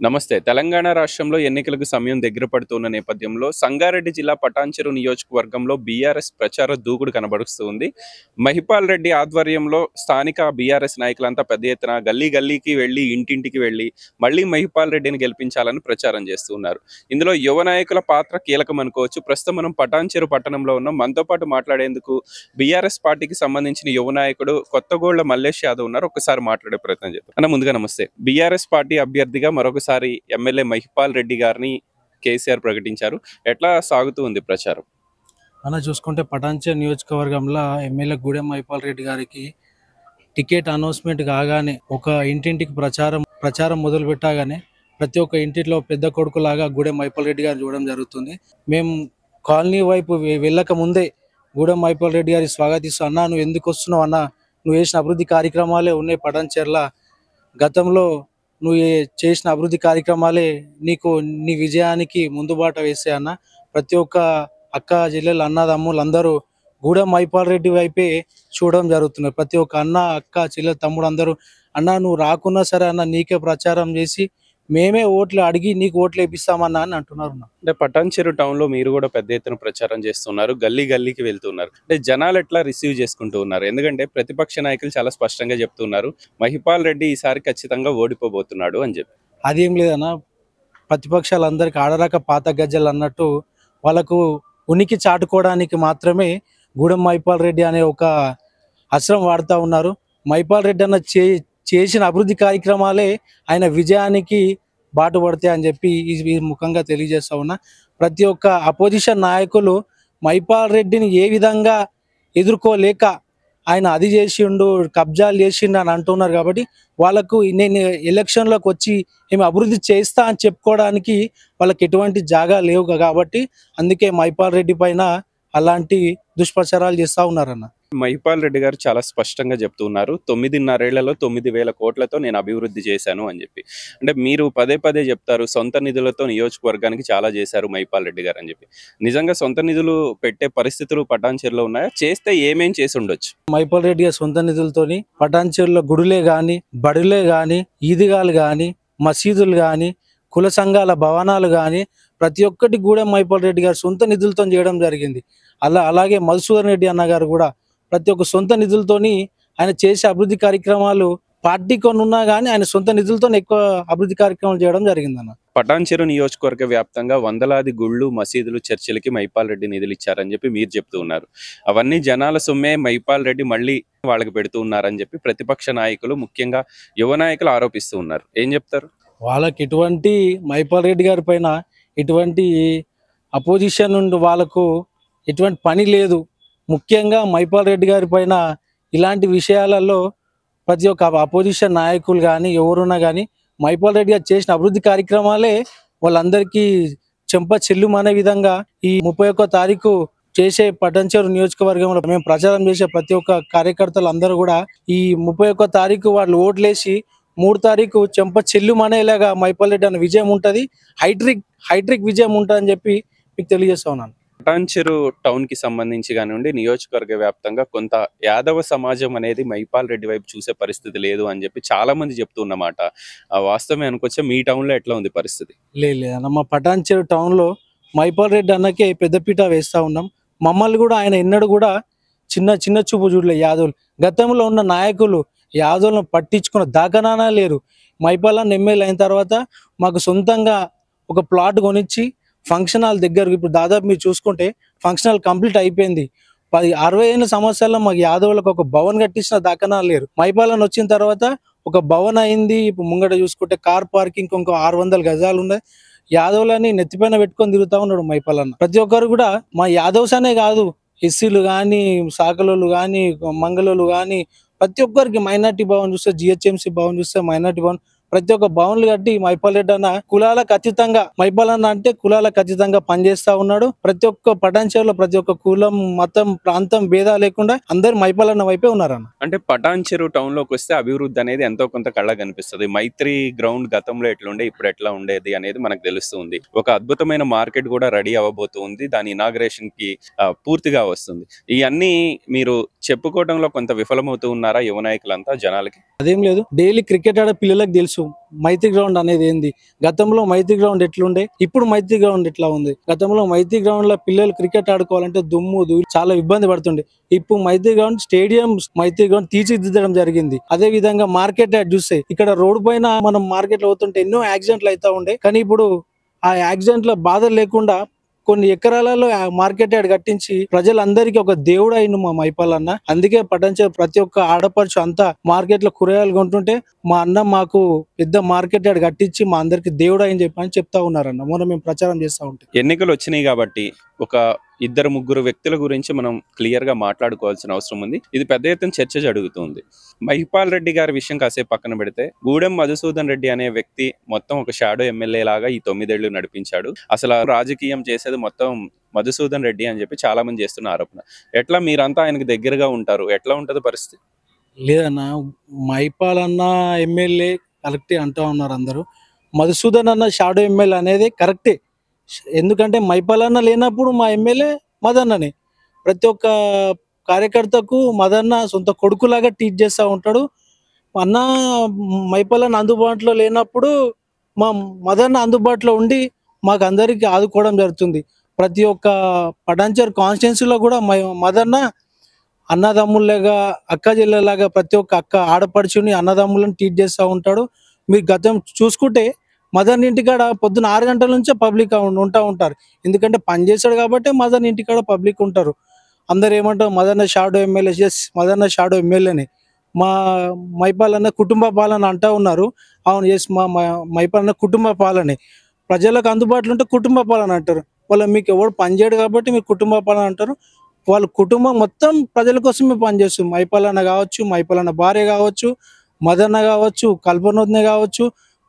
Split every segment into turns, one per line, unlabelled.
నమస్తే. తెలంగాణ రాష్ట్రంలో ఎన్నికలకు సమయం దగ్గర పడుతున్న నేపథ్యంలో సంగారెడ్డి జిల్లా పటాన్చెరు నియోజకవర్గంలో బీఆర్ఎస్ ప్రచార దూకుడు కనబడుస్తుంది. మహిపాల్ రెడ్డి ఆధ్వర్యంలో స్థానిక బీఆర్ఎస్ నాయకులంతా పెద్ద ఎత్తున గల్లీ గల్లీకి వెళ్ళి ఇంటింటికి వెళ్ళి మళ్ళీ మహిపాల్ రెడ్డిని గెలిపించాలని ప్రచారం చేస్తున్నారు. ఇందులో యువ నాయకుల పాత్ర కీలకం అనుకోవచ్చు. ప్రస్తుతం మనం పటాన్చెరు పట్టణంలో ఉన్నాం. మనతో పాటు మాట్లాడేందుకు బీఆర్ఎస్ పార్టీకి సంబంధించిన యువ నాయకుడు కొత్తగోళ్ళ మల్లేష్ యాదవ్ ఉన్నారు. ఒకసారి మాట్లాడే ప్రయత్నం చేద్దాం. అన్న ముందుగా నమస్తే. బీఆర్ఎస్ పార్టీ అభ్యర్థిగా మరొకసారి ఎమ్మెల్యే మహిపాల్ రెడ్డి గారిని కేసీఆర్ ప్రకటించారు. ఎట్లా సాగుతూ ఉంది ప్రచారం?
అలా చూసుకుంటే పటాన్చర్ నియోజకవర్గంలో ఎమ్మెల్యే గూడెం మహిపాల్ రెడ్డి గారికి టికెట్ అనౌన్స్మెంట్ కాగానే ఒక ఇంటింటికి ప్రచారం ప్రచారం మొదలు పెట్టగానే ప్రతి ఒక్క ఇంటిలో పెద్ద కొడుకులాగా గూడెం మైపాల్ రెడ్డి గారు చూడడం జరుగుతుంది. మేము కాలనీ వైపు వెళ్ళక ముందే గూడెం మైపాల్ రెడ్డి గారి స్వాగతిస్తూ అన్నా నువ్వు ఎందుకు వస్తున్నావు? అన్నా నువ్వు చేసిన అభివృద్ధి కార్యక్రమాలే ఉన్నాయి పటాన్చేర్ల. గతంలో నువ్వు చేసిన అభివృద్ధి కార్యక్రమాలే నీకు నీ విజయానికి ముందుబాట వేసే అన్న. ప్రతి ఒక్క అక్క చెల్లెలు అన్నదమ్ములు అందరూ గూడెం మైపాల్ రెడ్డి వైపే చూడడం జరుగుతున్నారు ప్రతి ఒక్క అన్న అక్క చెల్లెలు తమ్ముడు అందరూ అన్న నువ్వు రాకున్నా సరే అన్న నీకే ప్రచారం చేసి మేమే ఓట్లు అడిగి నీకు ఓట్లు వేపిస్తామన్నా అని అంటున్నారు.
అంటే పటాన్చెరు టౌన్లో మీరు కూడా పెద్ద ఎత్తున ప్రచారం చేస్తున్నారు గల్లీ గల్లీకి వెళ్తున్నారు. అంటే జనాలు ఎట్లా రిసీవ్ చేసుకుంటూ ఉన్నారు? ఎందుకంటే ప్రతిపక్ష నాయకులు చాలా స్పష్టంగా చెప్తున్నారు మహిపాల్ రెడ్డి ఈసారి ఖచ్చితంగా ఓడిపోబోతున్నాడు అని చెప్పి.
అదేం లేదన్న ప్రతిపక్షాలందరికీ ఆడరాక పాత గజ్జలు అన్నట్టు వాళ్ళకు ఉనికి చాటుకోవడానికి మాత్రమే గూడెం మైపాల్ రెడ్డి అనే ఒక అస్త్రం వాడుతూ ఉన్నారు. మైపాల్ రెడ్డి అన్న చే చేసిన అభివృద్ధి కార్యక్రమాలే ఆయన విజయానికి బాటుపడతాయి అని చెప్పి ఈ ముఖంగా తెలియజేస్తా ఉన్నా. ప్రతి ఒక్క అపోజిషన్ నాయకులు మైపాల్ రెడ్డిని ఏ విధంగా ఎదుర్కోలేక ఆయన అది చేసిండు కబ్జాలు చేసిండు అని అంటున్నారు కాబట్టి వాళ్ళకు నేను ఎలక్షన్లోకి వచ్చి ఏమి అభివృద్ధి చేస్తా అని చెప్పుకోవడానికి వాళ్ళకి ఎటువంటి జాగా లేవు కాబట్టి అందుకే మైపాల్ రెడ్డి పైన అలాంటి దుష్ప్రచారాలు చేస్తూ ఉన్నారన్న.
మహిపాల్ రెడ్డి గారు చాలా స్పష్టంగా చెప్తున్నారు తొమ్మిదిన్నరేళ్ళలో తొమ్మిది వేల కోట్లతో నేను అభివృద్ధి చేశాను అని చెప్పి. అంటే మీరు పదే పదే చెప్తారు సొంత నిధులతో నియోజకవర్గానికి చాలా చేశారు మహిపాల్ రెడ్డి గారు అని చెప్పి. నిజంగా సొంత నిధులు పెట్టే పరిస్థితులు పటాన్చేరులో ఉన్నాయా? చేస్తే ఏమేం చేసి ఉండొచ్చు?
మైపాల్ రెడ్డి గారు సొంత నిధులతోని పటాన్చేరులో గుడులే గాని బడులే గాని ఈదిగాలు గాని మసీదులు గాని కుల సంఘాల భవనాలు గాని ప్రతి ఒక్కటి కూడా మైపాల్ రెడ్డి గారు సొంత నిధులతో చేయడం జరిగింది. అలా అలాగే మధుసూదన్ రెడ్డి అన్న గారు కూడా ప్రతి ఒక్క సొంత నిధులతోని ఆయన చేసే అభివృద్ధి కార్యక్రమాలు పార్టీ కొన్ని ఉన్నా కానీ ఆయన సొంత నిధులతో ఎక్కువ అభివృద్ధి కార్యక్రమాలు చేయడం జరిగిందన్న.
పటాన్చెరు నియోజకవర్గ వ్యాప్తంగా వందలాది గుళ్ళు మసీదులు చర్చిలకి మైపాల్ రెడ్డి నిధులు ఇచ్చారని చెప్పి మీరు చెప్తూ ఉన్నారు. అవన్నీ జనాల సొమ్మే మైపాల్ రెడ్డి మళ్ళీ వాళ్ళకి పెడుతూ ఉన్నారని చెప్పి ప్రతిపక్ష నాయకులు ముఖ్యంగా యువ నాయకులు ఆరోపిస్తూ ఉన్నారు. ఏం చెప్తారు?
వాళ్ళకి ఎటువంటి మైపాల్ రెడ్డి గారి పైన ఎటువంటి అపోజిషన్ నుండి వాళ్ళకు ఎటువంటి పని లేదు. ముఖ్యంగా మైపాల్ రెడ్డి గారి పైన ఇలాంటి విషయాలలో ప్రతి ఒక్క అపోజిషన్ నాయకులు కానీ ఎవరున్నా కానీ మైపాల్ రెడ్డి గారు చేసిన అభివృద్ధి కార్యక్రమాలే వాళ్ళందరికీ చెంప చెల్లుమనే విధంగా ఈ ముప్పై ఒక్క తారీఖు చేసే పటంచేరు నియోజకవర్గంలో మేము ప్రచారం చేసే ప్రతి ఒక్క కార్యకర్తలు అందరూ కూడా ఈ ముప్పై ఒక్క తారీఖు వాళ్ళు ఓట్లేసి మూడు తారీఖు చెంప చెల్లుమనేలాగా మైపాల్ రెడ్డి అన్న విజయం ఉంటుంది. హైట్రిక్ హైట్రిక్ విజయం ఉంటుందని చెప్పి మీకు తెలియజేస్తా ఉన్నాను.
పటాన్చెరు టౌన్కి సంబంధించి కానివ్వండి నియోజకవర్గ వ్యాప్తంగా కొంత యాదవ సమాజం అనేది మైపాల్ రెడ్డి వైపు చూసే పరిస్థితి లేదు అని చెప్పి చాలా మంది చెప్తున్నమాట ఆ వాస్తవమే అనుకోవచ్చా? మీ టౌన్లో ఎట్లా ఉంది పరిస్థితి?
లేదు లేదు మా పటాన్చెరు టౌన్లో మైపాల్ రెడ్డి అన్నకే పెద్దపీట వేస్తా ఉన్నాం. మమ్మల్ని కూడా ఆయన ఎన్నడూ కూడా చిన్న చిన్న చూపు చూడలే. యాదవులు గతంలో ఉన్న నాయకులు యాదవులను పట్టించుకున్న దాఖనానా లేరు. మైపాల్ ఎమ్మెల్యే అయిన తర్వాత మాకు సొంతంగా ఒక ప్లాట్ కొనిచ్చి ఫంక్షన్ హాల్ దగ్గరకు ఇప్పుడు దాదాపు మీరు చూసుకుంటే ఫంక్షన్ హాల్ కంప్లీట్ అయిపోయింది. పది అరవై ఐదు సంవత్సరాల్లో మాకు యాదవులకు ఒక భవన్ కట్టించిన దాఖనా లేరు. మైపాలన్ వచ్చిన తర్వాత ఒక భవన్ అయింది. ఇప్పుడు ముంగట చూసుకుంటే కార్ పార్కింగ్ ఇంకో ఆరు వందల గజాలు ఉన్నాయి. యాదవులని నెత్తిపైన పెట్టుకొని తిరుగుతా ఉన్నాడు మైపాలన్న ప్రతి ఒక్కరు కూడా మా యాదవ్స్ అనే కాదు. ఎస్సీలు కానీ సాకలోళ్ళు కానీ మంగళోళ్ళు కానీ ప్రతి ఒక్కరికి మైనార్టీ భవన్ చూస్తే జిహెచ్ఎంసీ భవన్ చూస్తే మైనార్టీ భవన్. ప్రతి ఒక్క భవన్లు కట్టి మైపాల్ రెడ్డి అన్న కులాలకు అతీతంగా మైపాల్ అన్న అంటే కులాలకు అతీతంగా పనిచేస్తా ఉన్నాడు. ప్రతి ఒక్క పటాన్చేరులో ప్రతి ఒక్క కులం మతం ప్రాంతం భేదా లేకుండా అందరు మైపాల్ అన్న వైపే ఉన్నారన్న.
అంటే పటాన్చెరు టౌన్లోకి వస్తే అభివృద్ధి అనేది ఎంతో కొంత కళ్ళ కనిపిస్తుంది. మైత్రి గ్రౌండ్ గతంలో ఎట్లుండే ఇప్పుడు ఎట్లా ఉండేది అనేది మనకు తెలుస్తుంది. ఒక అద్భుతమైన మార్కెట్ కూడా రెడీ అవ్వబోతుంది. దాని ఇనాగ్రేషన్కి పూర్తిగా వస్తుంది. ఇవన్నీ మీరు చెప్పుకోవడంలో కొంత విఫలమవుతూ ఉన్నారా యువ నాయకులంతా జనాలకి?
అదేం లేదు. డైలీ క్రికెట్ ఆడే పిల్లలకు తెలుసు. తెలుసు. మైత్రి గ్రౌండ్ అనేది ఏంది? గతంలో మైత్రి గ్రౌండ్ ఎట్లుండే? ఇప్పుడు మైత్రి గ్రౌండ్ ఎట్లా ఉంది? గతంలో మైత్రి గ్రౌండ్లో పిల్లలు క్రికెట్ ఆడుకోవాలంటే దుమ్ము చాలా ఇబ్బంది పడుతుండే. ఇప్పుడు Maitri ground stadium Maitri ground తీర్చిదిద్దడం జరిగింది. అదే విధంగా మార్కెట్ చూస్తే ఇక్కడ రోడ్డు పైన మనం మార్కెట్లో అవుతుంటే ఎన్నో యాక్సిడెంట్లు అవుతా ఉండే. కానీ ఇప్పుడు ఆ యాక్సిడెంట్ల బాధ లేకుండా కొన్ని ఎకరాలలో మార్కెట్ యార్డ్ కట్టించి ప్రజలందరికీ ఒక దేవుడు అయిన మా మైపాలన్న అందుకే పట్టించే ప్రతి ఒక్క ఆడపడుచు అంతా మార్కెట్లో కూరగాయలు కొంటుంటే మా అన్న మాకు పెద్ద మార్కెట్ యార్డ్ కట్టించి మా అందరికి దేవుడు అని చెప్పి అని చెప్తా ఉన్నారన్న. మొన్న మేము ప్రచారం చేస్తా ఉంటాం.
ఎన్నికలు వచ్చినాయి కాబట్టి ఒక ఇద్దరు ముగ్గురు వ్యక్తుల గురించి మనం క్లియర్గా మాట్లాడుకోవాల్సిన అవసరం ఉంది. ఇది పెద్ద ఎత్తున చర్చ జరుగుతుంది. మహిపాల్ రెడ్డి గారి విషయం కాసేపు పక్కన పెడితే గూడెం మధుసూదన్ రెడ్డి అనే వ్యక్తి మొత్తం ఒక షాడో ఎమ్మెల్యే లాగా ఈ తొమ్మిదేళ్ళు నడిపించాడు. అసలు రాజకీయం చేసేది మొత్తం మధుసూదన్ రెడ్డి అని చెప్పి చాలా మంది చేస్తున్న ఆరోపణ. ఎట్లా మీరంతా ఆయనకు దగ్గరగా ఉంటారు? ఎట్లా ఉంటుంది పరిస్థితి?
లేదన్నా మైపాల్ అన్న ఎమ్మెల్యే కరెక్టే అంటూ ఉన్నారు అందరూ. మధుసూదన్ అన్న షాడో ఎమ్మెల్యే అనేది కరెక్టే. ఎందుకంటే మైపాలన్న లేనప్పుడు మా ఎమ్మెల్యే మదన్నని. ప్రతి ఒక్క కార్యకర్తకు మదన్న సొంత కొడుకులాగా ట్రీట్ చేస్తూ ఉంటాడు. అన్న మైపాలన్న అందుబాటులో లేనప్పుడు మా మదన్న అందుబాటులో ఉండి మాకు అందరికీ ఆదుకోవడం జరుగుతుంది. ప్రతి ఒక్క పటాన్చర్ కాన్స్టిట్యున్సీలో కూడా మై- మదన్న అన్నదమ్ముల్లాగా అక్క జిల్లలాగా ప్రతి ఒక్క అక్క ఆడపడుచుని అన్నదమ్ములను ట్రీట్ చేస్తూ ఉంటాడు. మీరు గతం చూసుకుంటే మదర్ని ఇంటికాడ పొద్దున ఆరు గంటల నుంచే పబ్లిక్ ఉంటా ఉంటారు. ఎందుకంటే పని చేస్తాడు కాబట్టి మదర్ని ఇంటికాడ పబ్లిక్ ఉంటారు. అందరు ఏమంటారు మదర్న షాడో ఎమ్మెల్యే ఎస్ మదర్న షాడో ఎమ్మెల్యేని. మా మైపాలన్న కుటుంబ పాలన అంటా ఉన్నారు. అవును ఎస్ మా మైపాలన్న కుటుంబ పాలనే. ప్రజలకు అందుబాటులో ఉంటే కుటుంబ పాలన అంటారు. వాళ్ళు మీకు ఎవడు పని చేయడు కాబట్టి మీరు కుటుంబ పాలన అంటారు. వాళ్ళ కుటుంబం మొత్తం ప్రజల కోసం మేము పనిచేస్తాం మైపాలన్న కావచ్చు మైపాలన్న భార్య కావచ్చు మదన్న కావచ్చు కల్పనోద్నే కావచ్చు.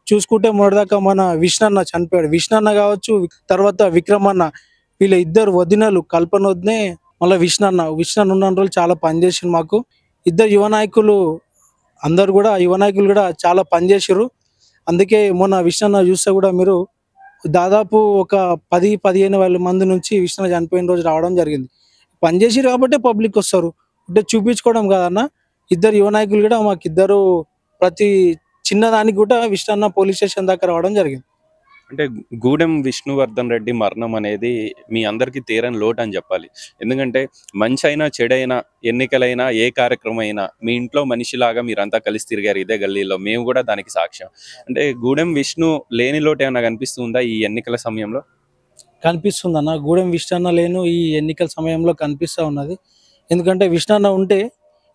చూసుకుంటే మొదటిదాకా మన విష్ణన్న చనిపోయాడు. విష్ణన్న కావచ్చు తర్వాత విక్రమన్న వీళ్ళ ఇద్దరు వదినలు కల్పన వదినే మళ్ళీ విష్ణన్న. విష్ణన్న ఉన్న రోజులు చాలా పనిచేసింది మాకు. ఇద్దరు యువ నాయకులు అందరు కూడా యువ నాయకులు కూడా చాలా పనిచేసారు అందుకే మొన్న విష్ణన్న చూస్తే కూడా మీరు దాదాపు ఒక పది పదిహేను వేల మంది నుంచి విష్ణు చనిపోయిన రోజు రావడం జరిగింది. పనిచేసారు కాబట్టి పబ్లిక్ వస్తారు. అంటే చూపించుకోవడం కాదన్న ఇద్దరు యువ నాయకులు కూడా మాకు ఇద్దరు ప్రతి చిన్నదానికి కూడా విష్ణన్న పోలీస్ స్టేషన్ దాకా రావడం జరిగింది.
అంటే గూడెం విష్ణువర్ధన్ రెడ్డి మరణం అనేది మీ అందరికీ తీరని లోటు అని చెప్పాలి. ఎందుకంటే మంచి అయినా చెడైనా ఎన్నికలైనా ఏ కార్యక్రమం అయినా మీ ఇంట్లో మనిషిలాగా మీరంతా కలిసి తిరిగారు ఇదే గల్లీలో. మేము కూడా దానికి సాక్ష్యం. అంటే గూడెం విష్ణు లేని లోటు ఏమైనా కనిపిస్తుందా ఈ ఎన్నికల సమయంలో?
కనిపిస్తుంది అన్న గూడెం విష్ణన్న లేను ఈ ఎన్నికల సమయంలో కనిపిస్తూ ఉన్నది. ఎందుకంటే విష్ణన్న ఉంటే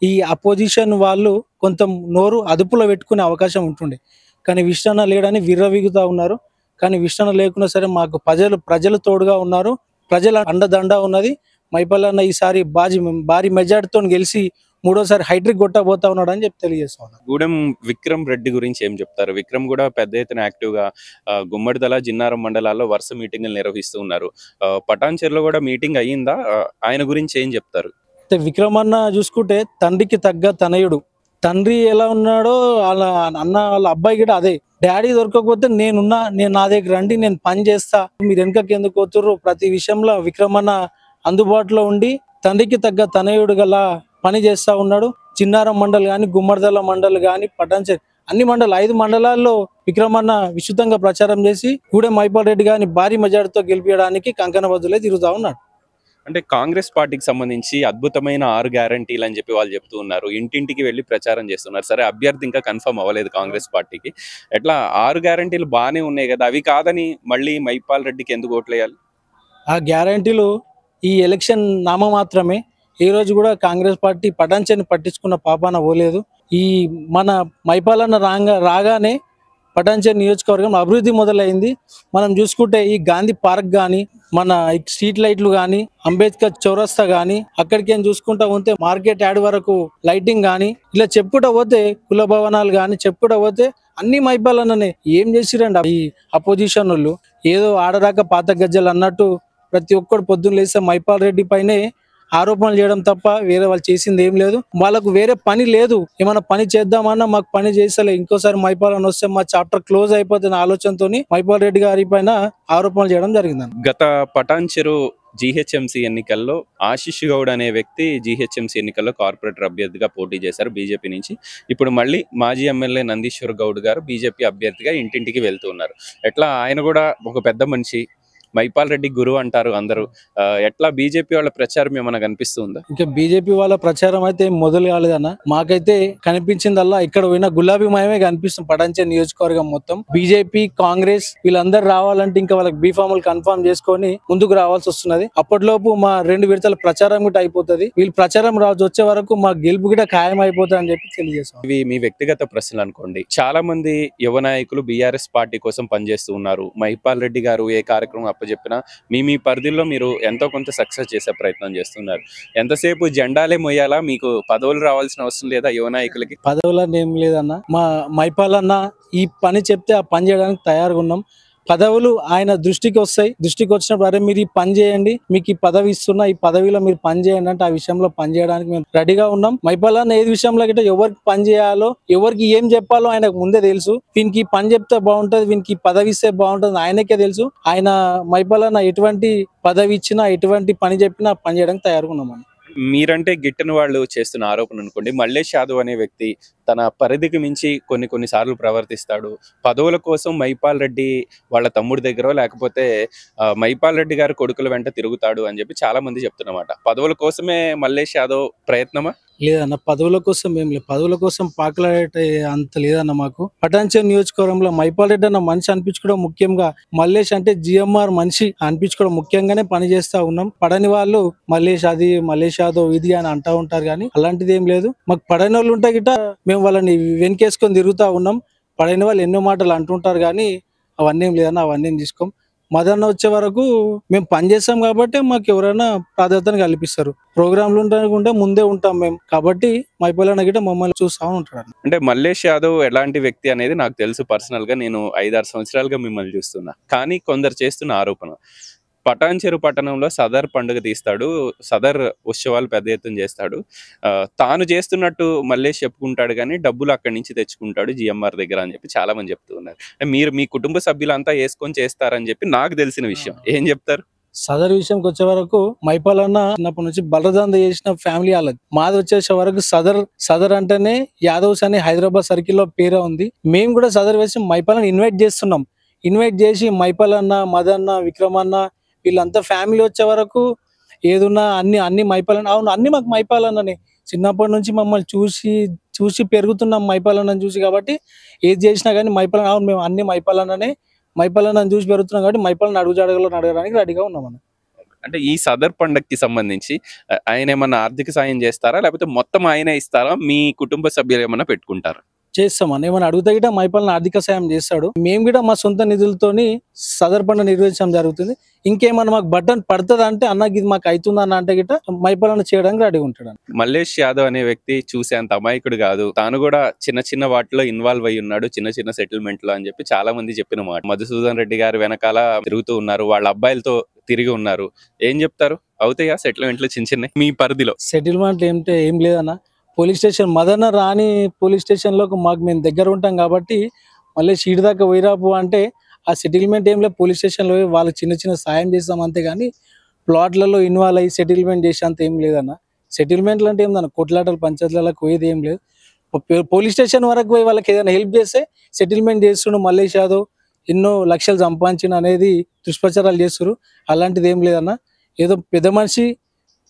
ఈ అపోజిషన్ వాళ్ళు కొంత నోరు అదుపులో పెట్టుకునే అవకాశం ఉంటుండే. కానీ విష్ణన్న లేడని విర్రవీగుతూ ఉన్నారు. కానీ విష్ణన్న లేకున్నా సరే మాకు ప్రజలు ప్రజలు తోడుగా ఉన్నారు. ప్రజల అండదండ ఉన్నది. మైపల్లన్న ఈసారి బాజీ భారీ మెజార్టీతో గెలిచి మూడోసారి హైట్రిక్ కొట్టబోతా ఉన్నాడు అని చెప్పి తెలియజేస్తున్నాను
గూడెం విక్రమ్ రెడ్డి గురించి ఏం చెప్తారు? విక్రమ్ కూడా పెద్ద ఎత్తున యాక్టివ్గా గుమ్మడిదల జిన్నారం మండలాల్లో వరుస మీటింగులు నిర్వహిస్తూ ఉన్నారు. పటాన్చెర్లో కూడా మీటింగ్ అయ్యిందా? ఆయన గురించి ఏం చెప్తారు?
అయితే విక్రమన్న చూసుకుంటే తండ్రికి తగ్గ తనయుడు. తండ్రి ఎలా ఉన్నాడో వాళ్ళ అన్న వాళ్ళ అబ్బాయి కూడా అదే. డాడీ దొరకకపోతే నేనున్నా నేను నా దగ్గర రండి నేను పని చేస్తా. మీరు వెనకకి ఎందుకు పోతుర్రు? ప్రతి విషయంలో విక్రమన్న అందుబాటులో ఉండి తండ్రికి తగ్గ తనయుడు గల పని చేస్తా ఉన్నాడు. చిన్నారం మండలి కానీ గుమ్మడిదల మండలి కానీ పటాన్చెరు అన్ని మండలు ఐదు మండలాల్లో విక్రమన్న విస్తృతంగా ప్రచారం చేసి గూడెం మైపాల్ రెడ్డి గారిని భారీ మెజార్టీతో గెలిపించడానికి కంకణ బద్దులే తిరుగుతా ఉన్నాడు.
అంటే కాంగ్రెస్ పార్టీకి సంబంధించి అద్భుతమైన ఆరు గ్యారంటీలు అని చెప్పి వాళ్ళు చెప్తూ ఉన్నారు. ఇంటింటికి వెళ్ళి ప్రచారం చేస్తున్నారు. సరే అభ్యర్థి ఇంకా కన్ఫర్మ్ అవ్వలేదు కాంగ్రెస్ పార్టీకి. ఎట్లా? ఆరు గ్యారంటీలు బాగానే ఉన్నాయి కదా. అవి కాదని మళ్ళీ మైపాల్ రెడ్డికి ఎందుకు ఓట్లేయాలి?
ఆ గ్యారంటీలు ఈ ఎలక్షన్ నామ మాత్రమే. ఈ రోజు కూడా కాంగ్రెస్ పార్టీ పటాంచని పట్టించుకున్న పాపాన పోలేదు. ఈ మన మైపాలన్న రాగా రాగానే పటాన్చెరు నియోజకవర్గం అభివృద్ధి మొదలైంది. మనం చూసుకుంటే ఈ గాంధీ పార్క్ కానీ మన స్ట్రీట్ లైట్లు కానీ అంబేద్కర్ చౌరస్తా కానీ అక్కడికి ఏం చూసుకుంటా ఉంటే మార్కెట్ యాడ్ వరకు లైటింగ్ కానీ ఇలా చెప్పుకుంటా పోతే కుల భవనాలు కానీ చెప్పుకుంటా పోతే అన్ని మైపాలన్ననే ఏం చేసిరండి ఈ అపోజిషన్ వాళ్ళు? ఏదో ఆడరాక పాత గజ్జలు అన్నట్టు ప్రతి ఒక్కడు పొద్దున్న లేస్తే మైపాల్ రెడ్డి పైనే ఆరోపణలు చేయడం తప్ప వేరే వాళ్ళు చేసింది ఏం లేదు. వాళ్ళకు వేరే పని లేదు. ఏమైనా పని చేద్దామన్నా మాకు పని చేస్తలే ఇంకోసారి మైపాల్ అని వస్తే మా చాప్టర్ క్లోజ్ అయిపోతున్న ఆలోచనతోని మైపాల్ రెడ్డి గారి పైన ఆరోపణలు చేయడం జరిగింది
గత పటాన్చెరు జీహెచ్ఎంసీ ఎన్నికల్లో ఆశిష్ గౌడ్ అనే వ్యక్తి జీహెచ్ఎంసీ ఎన్నికల్లో కార్పొరేటర్ అభ్యర్థిగా పోటీ చేశారు బీజేపీ నుంచి. ఇప్పుడు మళ్ళీ మాజీ ఎమ్మెల్యే నందీశ్వర్ గౌడ్ గారు బీజేపీ అభ్యర్థిగా ఇంటింటికి వెళ్తూ ఉన్నారు. ఎట్లా? ఆయన కూడా ఒక పెద్ద మనిషి మైపాల్ రెడ్డి గురువు అంటారు అందరూ. ఎట్లా బీజేపీ వాళ్ళ ప్రచారం ఏమైనా కనిపిస్తుందా?
ఇంకా బీజేపీ వాళ్ళ ప్రచారం అయితే మొదలు కాలేదన్న. మాకైతే కనిపించిందల్లా ఇక్కడ పోయిన గులాబీ మయమే కనిపిస్తుంది పటాంచే నియోజకవర్గం మొత్తం. బీజేపీ కాంగ్రెస్ వీళ్ళందరూ రావాలంటే ఇంకా వాళ్ళకి బీఫాములు కన్ఫర్మ్ చేసుకొని ముందుకు రావాల్సి వస్తున్నది. అప్పటిలోపు మా రెండు విడతల ప్రచారం కూడా అయిపోతుంది. వీళ్ళు ప్రచారం రాజు వచ్చే వరకు మా గెలుపు కూడా ఖాయం అయిపోతుంది అని చెప్పి తెలియజేస్తాం.
ఇవి మీ వ్యక్తిగత ప్రశ్నలు అనుకోండి. చాలా మంది యువ నాయకులు బీఆర్ఎస్ పార్టీ కోసం పనిచేస్తూ ఉన్నారు. మైపాల్ రెడ్డి గారు ఏ కార్యక్రమం చెప్పినా మీ మీ పరిధిలో మీరు ఎంతో కొంత సక్సెస్ చేసే ప్రయత్నం చేస్తున్నారు. ఎంతసేపు జెండాలే మొయ్యాలా? మీకు పదవులు రావాల్సిన అవసరం లేదా యువ నాయకులకి?
పదవులన్నీ ఏం లేదన్న. మా మైపాలన్న ఈ పని చెప్తే ఆ పని చేయడానికి తయారుగా ఉన్నాం. పదవులు ఆయన దృష్టికి వస్తాయి. దృష్టికి వచ్చినప్పుడు అరే మీరు ఈ పని చేయండి. మీకు ఈ పదవి ఇస్తున్నా ఈ పదవిలో మీరు పని చేయండి అంటే ఆ విషయంలో పని చేయడానికి మేము రెడీగా ఉన్నాం. మైపాలన్న ఏది విషయంలో గిట్ట ఎవరికి పని చేయాలో ఎవరికి ఏం చెప్పాలో ఆయనకు ముందే తెలుసు. వీనికి పని చెప్తే బాగుంటది వీనికి పదవి ఇస్తే బాగుంటుంది ఆయనకే తెలుసు. ఆయన మైపాలన్న ఎటువంటి పదవి ఇచ్చినా ఎటువంటి పని చెప్పినా పని చేయడానికి తయారుగా
మీరంటే గిట్టని వాళ్ళు చేస్తున్న ఆరోపణ అనుకోండి మల్లేష్ యాదవ్ అనే వ్యక్తి తన పరిధికి మించి కొన్ని కొన్ని సార్లు ప్రవర్తిస్తాడు. పదవుల కోసం మైపాల్ రెడ్డి వాళ్ళ తమ్ముడి దగ్గర లేకపోతే మైపాల్ రెడ్డి గారి కొడుకుల వెంట తిరుగుతాడు అని చెప్పి చాలా మంది చెప్తున్నమాట. పదవుల కోసమే మల్లేష్ యాదవ్ ప్రయత్నమా?
లేదన్న పదవుల కోసం ఏం లేదు. పదవుల కోసం పాకులాడే అంత లేదన్న మాకు. పటాన్చేరు నియోజకవర్గంలో మైపాల్ రెడ్డి అన్న మనిషి అనిపించుకోవడం ముఖ్యంగా మల్లేష్ అంటే జిఎంఆర్ మనిషి అనిపించుకోవడం ముఖ్యంగానే పని చేస్తా ఉన్నాం. పడని వాళ్ళు మల్లేష్ అది మల్లేష్ యాదవ్ ఇది అని అంటా ఉంటారు కానీ అలాంటిది ఏం లేదు. మాకు పడని వాళ్ళు ఉంటే గిట్ట మేము వాళ్ళని వెనకేసుకొని తిరుగుతా ఉన్నాం. పడని వాళ్ళు ఎన్నో మాటలు అంటుంటారు కానీ అవన్నీ ఏం లేదన్న అవన్నీ ఏం తీసుకోం. మధ్యాహ్నం వచ్చే వరకు మేము పని చేస్తాం కాబట్టి మాకు ఎవరైనా ప్రాధాన్యతను కల్పిస్తారు. ప్రోగ్రాంలు ఉంటే ముందే ఉంటాం మేము. కాబట్టి మైపోలన్న గిట్ట మమ్మల్ని చూస్తా ఉంటాడు
అంటే మల్లేష్ యాదవ్ ఎలాంటి వ్యక్తి అనేది నాకు తెలుసు పర్సనల్గా. నేను ఐదారు సంవత్సరాలుగా మిమ్మల్ని చూస్తున్నా. కానీ కొందరు చేస్తున్న ఆరోపణ పటాన్చెరు పట్టణంలో సదర్ పండుగ తీస్తాడు. సదర్ ఉత్సవాలు పెద్ద ఎత్తున చేస్తాడు. తాను చేస్తున్నట్టు మల్లేష్ చెప్పుకుంటాడు కానీ డబ్బులు అక్కడి నుంచి తెచ్చుకుంటాడు జిఎంఆర్ దగ్గర అని చెప్పి చాలా మంది చెప్తూ ఉన్నారు. మీరు మీ కుటుంబ సభ్యులంతా వేసుకొని చేస్తారని చెప్పి నాకు తెలిసిన విషయం. ఏం చెప్తారు?
సదర్ విషయంకి వచ్చే వరకు మైపాల్ అన్న చిన్నప్పటి నుంచి బలదంద చేసిన ఫ్యామిలీ వాళ్ళది. మాది వచ్చేసే వరకు సదర్ సదర్ అంటేనే యాదవ్స్ అని హైదరాబాద్ సర్కిల్లో పేరే ఉంది. మేము కూడా సదర్ వేసి మైపాల్ ఇన్వైట్ చేస్తున్నాం. ఇన్వైట్ చేసి మైపాల్ అన్న మదన్న విక్రమ్ అన్న వీళ్ళంతా ఫ్యామిలీ వచ్చే వరకు ఏదున్నా అన్ని అన్ని మైపాలన అవును అన్ని మాకు మైపాలన్ననే. చిన్నప్పటి నుంచి మమ్మల్ని చూసి చూసి పెరుగుతున్నాం మైపాలన్నని చూసి కాబట్టి ఏది చేసినా కానీ మైపాలన అవును మేము అన్ని మైపాలన్ననే మైపాలన్నని చూసి పెరుగుతున్నాం కాబట్టి మైపాలన్న అడుగు జాడగలో అడగడానికి రెడీగా ఉన్నాం అన్న
అంటే ఈ సదర్ పండగకి సంబంధించి ఆయన ఏమన్నా ఆర్థిక సాయం చేస్తారా? లేకపోతే మొత్తం ఆయనే ఇస్తారా? మీ కుటుంబ సభ్యులు ఏమన్నా పెట్టుకుంటారా?
చేస్తాం. అన్న ఏమైనా అడుగుతా గిట్ట మైపాలన ఆర్థిక సాయం చేస్తాడు. మేము కూడా మా సొంత నిధులతోని సదర్ పండుగ నిర్వహించడం జరుగుతుంది. ఇంకేమన్నా మాకు బటన్ పడుతుంది అంటే అన్నకి ఇది మాకు అవుతుంది? అన్న అంటే గిట్ట మైపాలన చేయడానికి రెడీగా ఉంటాడు.
మల్లేష్ యాదవ్ అనే వ్యక్తి చూసేంత అమాయకుడు కాదు. తాను కూడా చిన్న చిన్న వాటిలో ఇన్వాల్వ్ అయి ఉన్నాడు. చిన్న చిన్న సెటిల్మెంట్లో అని చెప్పి చాలా మంది చెప్పిన మాట. మధుసూదన్ రెడ్డి గారి వెనకాల తిరుగుతూ ఉన్నారు. వాళ్ళ అబ్బాయిలతో తిరిగి ఉన్నారు. ఏం చెప్తారు? అవుతాయా సెటిల్మెంట్లు చిన్న చిన్న మీ పరిధిలో.
సెటిల్మెంట్ ఏంటంటే ఏం లేదన్న. పోలీస్ స్టేషన్ మదన రాని పోలీస్ స్టేషన్లోకి మాకు మేము దగ్గర ఉంటాం కాబట్టి మళ్ళీ షీట్ దాకా పోయిరాపు అంటే ఆ సెటిల్మెంట్ ఏం లేదు పోలీస్ స్టేషన్లో పోయి వాళ్ళకి చిన్న చిన్న సాయం చేస్తాం అంతే కానీ ప్లాట్లలో ఇన్వాల్వ్ అయ్యి సెటిల్మెంట్ చేసేంత ఏం లేదన్న. సెటిల్మెంట్లు అంటే ఏందన్న? కొట్లాటలు పంచాయతీలకు పోయేది ఏం లేదు. పోలీస్ స్టేషన్ వరకు పోయి వాళ్ళకి ఏదైనా హెల్ప్ చేస్తే సెటిల్మెంట్ చేస్తుండు మల్లేష్ యాదవ్. ఎన్నో లక్షలు సంపాదించిన అనేది దుష్ప్రచారాలు చేస్తారు అలాంటిది ఏం లేదన్న. ఏదో పెద్ద మనిషి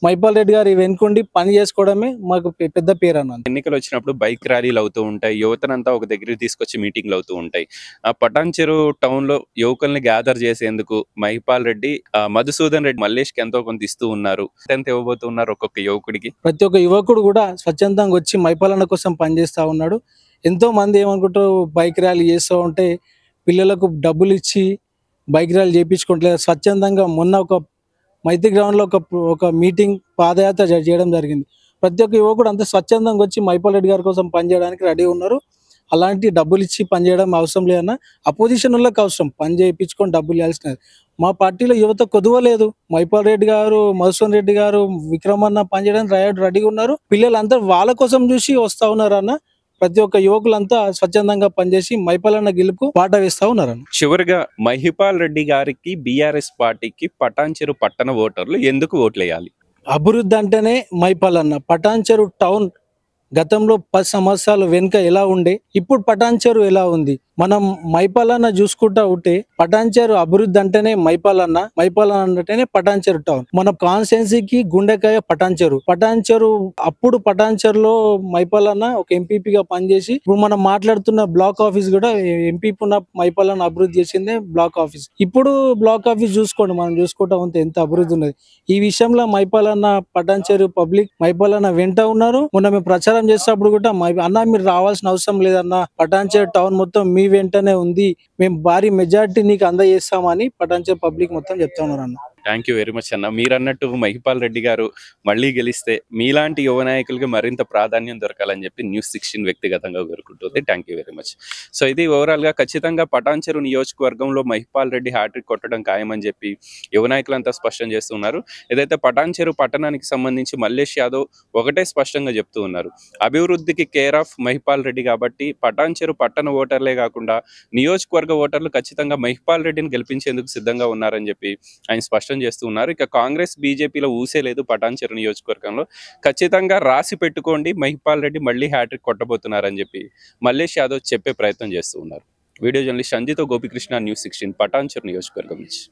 మైపాల్ రెడ్డి గారు వెనుకుండి పని చేసుకోవడమే మాకు పెద్ద పేరు అన్న
ఎన్నికలు వచ్చినప్పుడు బైక్ ర్యాలీలు అవుతూ ఉంటాయి యువతనంతా ఒక దగ్గరికి తీసుకొచ్చి మీటింగ్లు అవుతూ ఉంటాయి. ఆ పటాన్చెరు టౌన్లో యువకుల్ని గ్యాదర్ చేసేందుకు మైపాల్ రెడ్డి మధుసూదన్ రెడ్డి మల్లేష్కి ఎంతో కొంత ఇస్తూ ఉన్నారు. ఎంత ఇవ్వబోతున్నారు ఒక్కొక్క యువకుడికి?
ప్రతి ఒక్క యువకుడు కూడా స్వచ్ఛందంగా వచ్చి మైపాలన కోసం పనిచేస్తా ఉన్నాడు. ఎంతో మంది ఏమనుకుంటారు బైక్ ర్యాలీ చేస్తూ ఉంటే పిల్లలకు డబ్బులు ఇచ్చి బైక్ ర్యాలీ చేయించుకోవట్లేదు స్వచ్ఛందంగా మొన్న ఒక మైత్రి గ్రౌండ్లో ఒక ఒక మీటింగ్ పాదయాత్ర చేయడం జరిగింది. ప్రతి ఒక్క యువకుడు అంత స్వచ్ఛందంగా వచ్చి మైపాల్ రెడ్డి గారి కోసం పనిచేయడానికి రెడీ ఉన్నారు. అలాంటి డబ్బులు ఇచ్చి పనిచేయడం అవసరం లేదన్న అపోజిషన్ వాళ్ళకి అవసరం. పని చేయించుకొని డబ్బులు ఇవ్వాల్సినది మా పార్టీలో యువత కొదవలేదు. మైపాల్ రెడ్డి గారు మధుసూన్ రెడ్డి గారు విక్రమన్న పనిచేయడానికి రెడీ రెడీగా ఉన్నారు. పిల్లలందరూ వాళ్ళ కోసం చూసి వస్తూ ఉన్నారు అన్న ప్రతి ఒక్క యువకులంతా స్వచ్ఛందంగా పనిచేసి మైపాలన్న గెలుపు పాట వేస్తా ఉన్నారు
చివరిగా మహిపాల్ రెడ్డి గారికి బీఆర్ఎస్ పార్టీకి పటాన్చెరు పట్టణ ఓటర్లు ఎందుకు ఓట్లేయాలి?
అభివృద్ధి అంటేనే మైపాలన్న. పటాన్చెరు టౌన్ గతంలో పది సంవత్సరాలు వెనుక ఎలా ఉండే ఇప్పుడు పటాన్చెరు ఎలా ఉంది? మనం మైపాలన్న చూసుకుంటా ఉంటే పటాన్చేరు అభివృద్ధి అంటేనే మైపాలన్న మైపాలన్న అంటేనే పటాన్చేరు టౌన్. మన కాన్స్టెన్సీకి గుండెకాయ పటాన్చేరు. పటాన్చేరు అప్పుడు పటాన్చేరులో మైపాలన్న ఒక ఎంపీపీగా పనిచేసి ఇప్పుడు మనం మాట్లాడుతున్న బ్లాక్ ఆఫీస్ కూడా ఎంపీపీ ఉన్న మైపాలన్న అభివృద్ధి చేసిందే బ్లాక్ ఆఫీస్. ఇప్పుడు బ్లాక్ ఆఫీస్ చూసుకోండి మనం చూసుకుంటా ఉంటే ఎంత అభివృద్ధి ఉన్నది. ఈ విషయంలో మైపాలన్న పటాన్చేరు పబ్లిక్ మైపాలన్న వెంట ఉన్నారు. మొన్న మేము ప్రచారం చేసేటప్పుడు కూడా మై అన్న మీరు రావాల్సిన అవసరం లేదన్న పటాన్చేరు టౌన్ మొత్తం మీ వెంటనే ఉంది. మేము భారీ మెజారిటీ నీకు అందజేస్తామని పటాన్చే పబ్లిక్ మొత్తం చెప్తా ఉన్నారు అన్న.
థ్యాంక్ యూ వెరీ మచ్ అన్న. మీరు అన్నట్టు మహిపాల్ రెడ్డి గారు మళ్ళీ గెలిస్తే మీలాంటి యువ నాయకులకి మరింత ప్రాధాన్యం దొరకాలని చెప్పి న్యూస్ సిక్స్టీన్ వ్యక్తిగతంగా కోరుకుంటుంది. Thank you very much so ఇది ఓవరాల్గా ఖచ్చితంగా పటాన్చెరు నియోజకవర్గంలో మహిపాల్ రెడ్డి హ్యాట్రిక్ కొట్టడం ఖాయమని చెప్పి యువ నాయకులంతా స్పష్టం చేస్తున్నారు. ఏదైతే పటాన్చెరు పట్టణానికి సంబంధించి మల్లేష్ యాదవ్ ఒకటే స్పష్టంగా చెప్తూ ఉన్నారు. అభివృద్ధికి కేర్ ఆఫ్ మహిపాల్ రెడ్డి కాబట్టి పటాన్చెరు పట్టణ ఓటర్లే కాకుండా నియోజకవర్గ ఓటర్లు ఖచ్చితంగా మహిపాల్ రెడ్డిని గెలిపించేందుకు సిద్ధంగా ఉన్నారని చెప్పి ఆయన స్పష్టం చేస్తూ ఉన్నారు. ఇక కాంగ్రెస్ బీజేపీలో ఊసే లేదు పటాన్చెరు నియోజకవర్గంలో. ఖచ్చితంగా రాసి పెట్టుకోండి. మహిపాల్ రెడ్డి మళ్ళీ హ్యాట్రిక్ కొట్టబోతున్నారని చెప్పి మల్లేష్ యాదవ్ చెప్పే ప్రయత్నం చేస్తూ ఉన్నారు. వీడియో జర్నలిస్ట్ సంజితో గోపికృష్ణ న్యూస్ సిక్స్టీన్ పటాన్చెరు నియోజకవర్గం నుంచి.